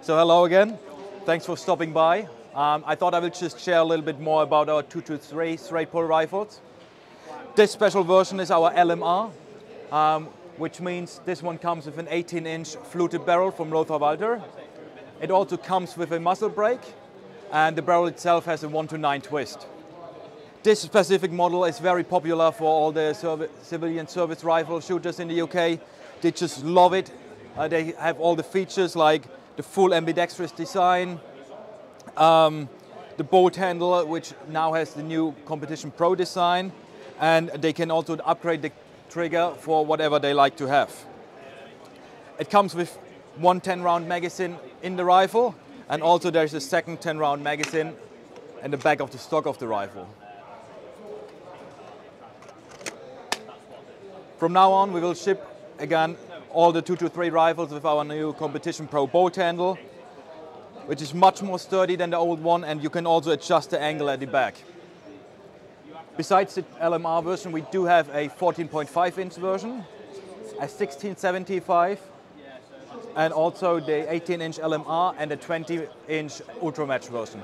So hello again. Thanks for stopping by. Um, I thought I would just share a little bit more about our 223 straight pull rifles. This special version is our LMR, um, which means this one comes with an 18-inch fluted barrel from Lothar Walther. It also comes with a muzzle brake, and the barrel itself has a 1 to 9 twist. This specific model is very popular for all the serv civilian service rifle shooters in the UK. They just love it. Uh, they have all the features like the full ambidextrous design, um, the bolt handle, which now has the new Competition Pro design, and they can also upgrade the trigger for whatever they like to have. It comes with one 10 round magazine in the rifle, and also there's a second 10 round magazine in the back of the stock of the rifle. From now on, we will ship again all the 223 rifles with our new Competition Pro bolt handle, which is much more sturdy than the old one, and you can also adjust the angle at the back. Besides the LMR version, we do have a 14.5 inch version, a 1675, and also the 18 inch LMR and the 20 inch Ultramatch version.